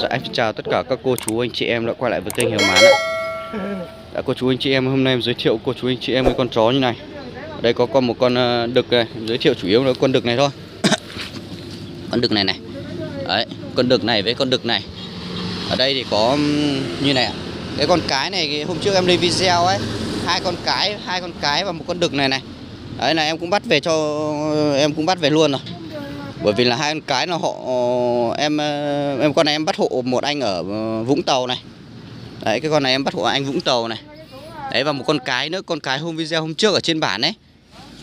Dạ em xin chào tất cả các cô chú, anh chị em đã quay lại với kênh Hiểu Mán ạ. Dạ cô chú, anh chị em, hôm nay em giới thiệu cô chú, anh chị em với con chó như này. Ở đây có con một con ờ, đực này, Giới thiệu chủ yếu là con đực này thôi. Con đực này này. Đấy, con đực này với con đực này. Ở đây thì có như này ạ. Cái con cái này cái hôm trước em lên video ấy, hai con cái, hai con cái và một con đực này này. Đấy là em cũng bắt về cho, em cũng bắt về luôn rồi bởi vì là hai con cái là họ em em con này em bắt hộ một anh ở Vũng Tàu này. Đấy cái con này em bắt hộ anh Vũng Tàu này. Đấy và một con cái nữa con cái hôm video hôm trước ở trên bản ấy.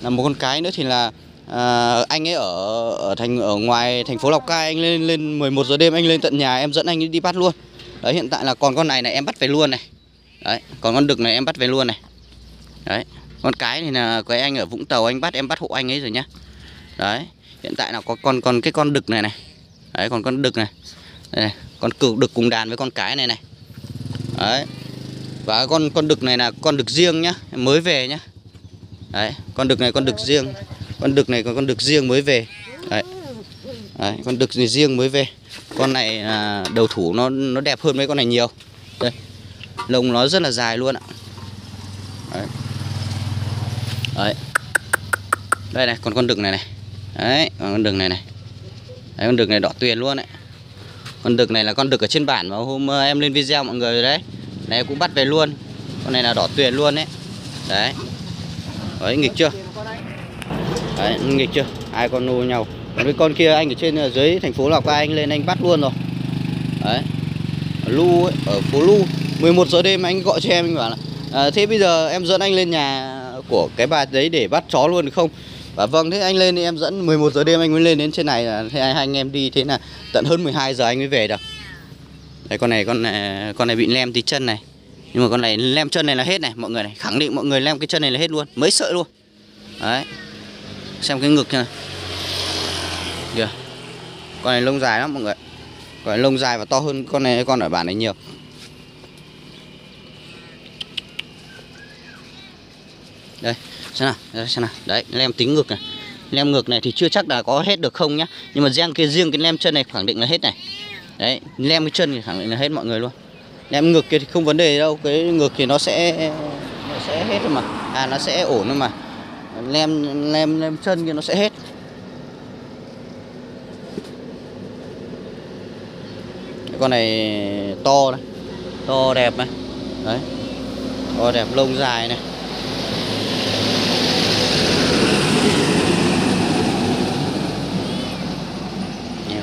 Là một con cái nữa thì là à, anh ấy ở ở thành ở ngoài thành phố Lào Cai anh lên lên 11 giờ đêm anh lên tận nhà em dẫn anh ấy đi bắt luôn. Đấy hiện tại là còn con này này em bắt về luôn này. Đấy còn con đực này em bắt về luôn này. Đấy con cái thì là cái anh ở Vũng Tàu anh bắt em bắt hộ anh ấy rồi nhá. Đấy hiện tại là có con còn cái con đực này này. Đấy còn con đực này. Đây này con cừu đực cùng đàn với con cái này này. Đấy. Và con con đực này là con đực riêng nhá mới về nhá. Đấy con đực này con đực riêng. Con đực này còn con đực riêng mới về. Đấy, đấy con đực này riêng mới về. Con này là đầu thủ nó nó đẹp hơn mấy con này nhiều. Đây. Lông nó rất là dài luôn ạ. Đấy. Đấy. Đây này còn con đực này này đấy còn con đực này này. Đấy, con đực này đỏ tuyền luôn đấy con đực này là con đực ở trên bản mà hôm ờ, em lên video mọi người rồi đấy. Này cũng bắt về luôn. Con này là đỏ tuyền luôn đấy đấy. Đấy nghịch chưa? Đấy nghịch chưa? Hai con nô nhau? Còn với con kia anh ở trên ờ, dưới thành phố lào cai anh lên anh bắt luôn rồi. Đấy. Ở lu ấy, ở phố lu. 11 giờ đêm anh gọi cho em anh bảo là à, thế bây giờ em dẫn anh lên nhà của cái bà đấy để bắt chó luôn được không? Và vâng thế anh lên thì em dẫn 11 giờ đêm anh mới lên đến trên này là thế hai anh em đi thế là tận hơn 12 giờ anh mới về được. Đấy, con này con này con này bị lem tí chân này. Nhưng mà con này lem chân này là hết này, mọi người này, khẳng định mọi người lem cái chân này là hết luôn mấy sợi luôn. Đấy. Xem cái ngực này kìa. Con này lông dài lắm mọi người con này lông dài và to hơn con này, con ở bản này nhiều. Đây xem nào đây, xem nào. Đấy lem tính ngược này. Lem ngược này thì chưa chắc là có hết được không nhá. Nhưng mà riêng cái riêng cái lem chân này khẳng định là hết này. Đấy lem cái chân thì khẳng định là hết mọi người luôn. Lem ngược kia thì không vấn đề đâu. Cái ngược thì nó sẽ nó sẽ hết thôi mà. À nó sẽ ổn thôi mà. Lem lem lem chân kia nó sẽ hết. Con này to này. To đẹp này. Đấy. To đẹp lông dài này.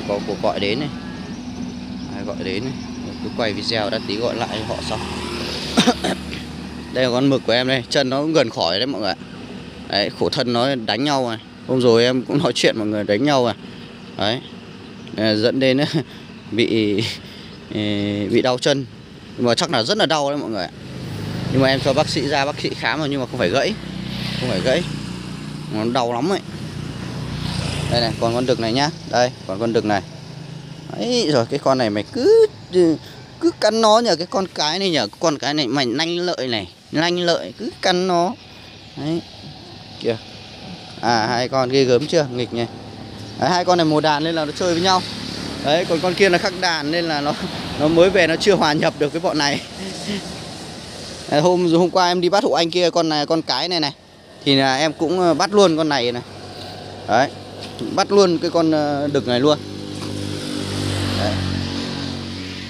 Có cuộc gọi đến này. Ai gọi đến này? Cứ quay video đã tí gọi lại họ xong. Đây là con mực của em đây. Chân nó cũng gần khỏi đấy mọi người đấy, khổ thân nó đánh nhau này. Hôm rồi em cũng nói chuyện mọi người đánh nhau à. Đấy. Dẫn đến bị eh, bị đau chân. Nhưng mà chắc là rất là đau đấy mọi người nhưng mà em cho bác sĩ ra, bác sĩ khám rồi nhưng mà không phải gãy. Không phải gãy nó đau lắm ấy. Đây này còn con đực này nhá. Đây còn con đực này. Ấy rồi cái con này mày cứ ừ, cứ cắn nó nhờ cái con cái này nhờ. Con cái này mày nanh lợi này nanh lợi cứ cắn nó. Đấy kìa. À hai con ghê gớm chưa? Nghịch nhỉ. Đấy, hai con này mùa đàn nên là nó chơi với nhau. Đấy còn con kia là khắc đàn nên là nó nó mới về nó chưa hòa nhập được với bọn này. Hôm hôm qua em đi bắt hộ anh kia con này con cái này này thì là em cũng ờ, bắt luôn con này này. Đấy, bắt luôn cái con ờ, đực này luôn. Đấy.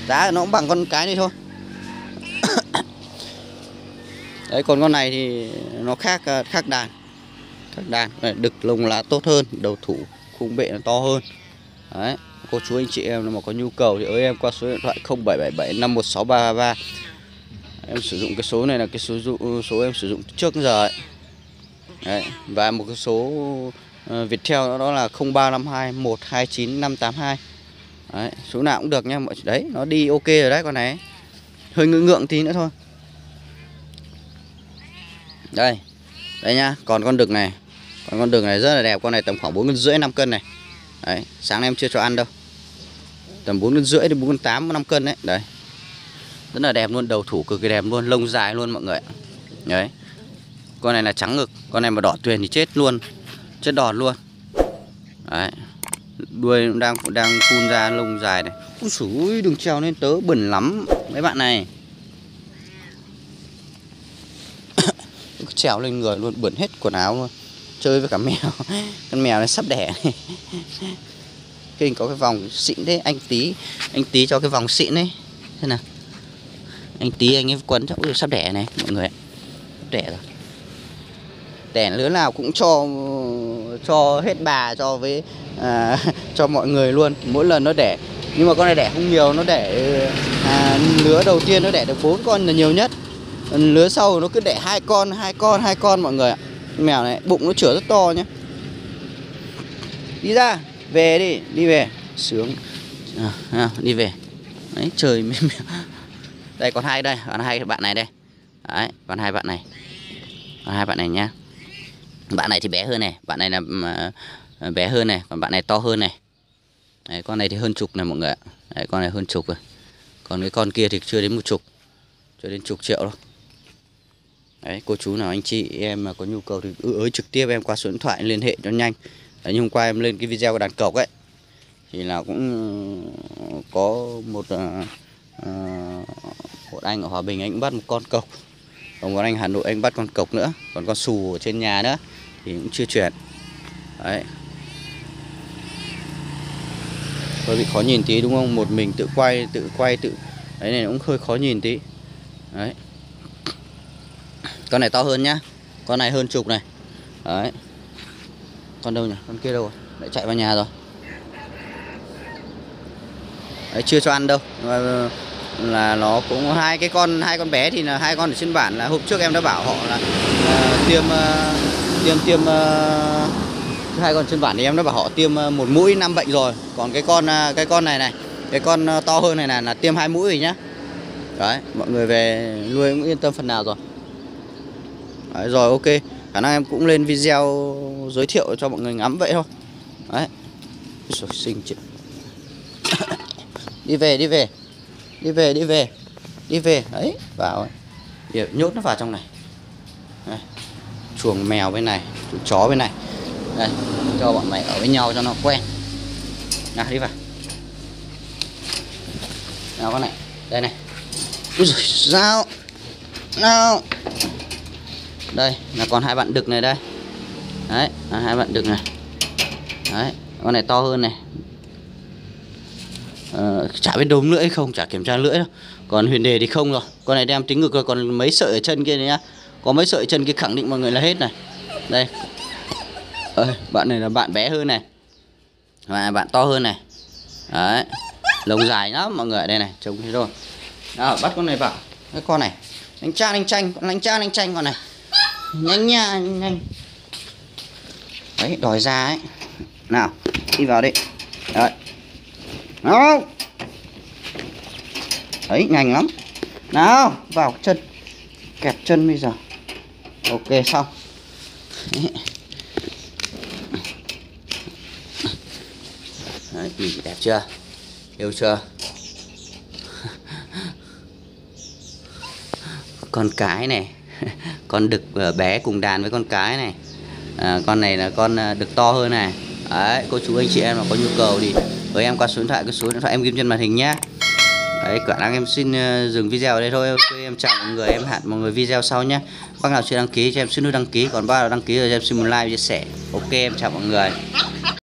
giá nó cũng bằng con cái này thôi. Đấy, còn con này thì nó khác ờ, khác đàn. Khác đàn. Đực lông lá tốt hơn, đầu thủ, khung bệ nó to hơn. Đấy, cô chú anh chị em mà có nhu cầu thì ới em qua số điện thoại 0777 516333 em sử dụng cái số này là cái số dụ, số em sử dụng trước giờ ấy. Đấy, và một cái số uh, Viettel đó, đó là 0352 129 582 đấy, số nào cũng được nha mọi đấy nó đi ok rồi đấy con này. Hơi ngưỡng ngượng tí nữa thôi. Đây đây nha còn con đực này. Còn con đực này rất là đẹp con này tầm khoảng bốn cân rưỡi năm cân này. Đấy sáng nay em chưa cho ăn đâu. Tầm bốn cân rưỡi đến bốn cân tám năm cân đấy. Đấy. Rất là đẹp luôn đầu thủ cực kỳ đẹp luôn lông dài luôn mọi người đấy con này là trắng ngực, con này mà đỏ tuyền thì chết luôn, chết đòn luôn. Đấy. Đuôi đang đang phun ra lông dài này. Ui sủi đừng trèo lên tớ bẩn lắm, mấy bạn này. Trèo lên người luôn, bẩn hết quần áo luôn. Chơi với cả mèo. Con mèo này sắp đẻ. Này kinh có cái vòng xịn đấy, anh tí anh tí cho cái vòng xịn đấy. Thế nào? Anh tí anh ấy quấn cho sắp đẻ này, mọi người ạ. Đẻ rồi đẻ lứa nào cũng cho cho hết bà cho với à, cho mọi người luôn. Mỗi lần nó đẻ nhưng mà con này đẻ không nhiều nó đẻ à, lứa đầu tiên nó đẻ được bốn con là nhiều nhất. Lứa sau nó cứ đẻ hai con hai con hai con mọi người ạ. Mèo này bụng nó chửa rất to nhé đi ra về đi đi về. Sướng. À, à, đi về. Đấy trời mèo. Đây còn hai đây còn hai bạn này đây. Đấy còn hai bạn này. Còn hai bạn này nhá bạn này thì bé hơn này bạn này là à, à, bé hơn này còn bạn này to hơn này. Đấy, con này thì hơn chục này mọi người ạ. Đấy, con này hơn chục rồi. Còn cái con kia thì chưa đến một chục chưa đến chục triệu đâu. Đấy, cô chú nào anh chị em mà có nhu cầu thì ư ới trực tiếp em qua số điện thoại liên hệ cho nhanh. Đấy, nhưng hôm qua em lên cái video của đàn cọc ấy thì là cũng có một uh, một anh ở Hòa Bình anh cũng bắt một con cọc. Còn một anh Hà Nội anh bắt con cọc nữa, còn con sù ở trên nhà nữa thì cũng chưa chuyển. Đấy. Hơi bị khó nhìn tí đúng không? Một mình tự quay, tự quay, tự Đấy này cũng hơi khó nhìn tí. Đấy con này to hơn nhá con này hơn chục này đấy con đâu nhỉ con kia đâu rồi lại chạy vào nhà rồi đấy chưa cho ăn đâu ờ, là nó cũng hai cái con hai con bé thì là hai con ở trên bản là hôm trước em đã bảo họ là uh, tiêm uh, tiêm tiêm uh, hai con trên bản thì em nó bảo họ tiêm ờ, một mũi năm bệnh rồi. Còn cái con ờ, cái con này này cái con to hơn này là, là tiêm hai mũi rồi nhá. Đấy mọi người về nuôi cũng yên tâm phần nào rồi. Đấy, rồi ok. Khả năng em cũng lên video giới thiệu cho mọi người ngắm vậy thôi. Đấy. Rồi xinh chị. Đi về đi về. Đi về đi về. Đi về. Đấy vào ấy. Nhốt nó vào trong này. Đây chuồng mèo bên này chuồng chó bên này. Đây cho bọn mày ở với nhau cho nó quen. Nào đi vào. Nào con này đây này. Ui giời, sao? Nào. Đây là còn hai bạn đực này đây. Đấy là hai bạn đực này. Đấy con này to hơn này. Ờ, chả biết đốm lưỡi không chả kiểm tra lưỡi đâu. Còn huyền đề thì không rồi. Con này đem tính ngược rồi còn mấy sợi ở chân kia này nhá có mấy sợi chân kia khẳng định mọi người là hết này. Đây. Ơi, bạn này là bạn bé hơn này. Và bạn to hơn này. Đấy. Lông dài lắm mọi người ở đây này, trông thế rồi nào, bắt con này vào. Cái con này. Đánh cha đánh tranh con đánh cha đánh tranh con này. Nhanh nha nhanh. Đấy, đòi ra ấy. Nào, đi vào đi. Đấy. Nào. Đấy, nhanh lắm. Nào, vào chân. Kẹp chân bây giờ ok xong. Đấy nhìn đẹp chưa? Yêu chưa? Con cái này. Con đực ờ, bé cùng đàn với con cái này. À, con này là con ờ, đực to hơn này. Đấy cô chú anh chị em mà có nhu cầu thì với em qua số điện thoại cái số điện thoại em ghi trên màn hình nhé đấy cả năng em xin ờ, dừng video ở đây thôi. Ok em chào mọi người, em hẹn mọi người video sau nhé. Bác nào chưa đăng ký cho em xin nút đăng ký, còn bác nào đăng ký rồi cho em xin một like, chia sẻ. Ok, em chào mọi người.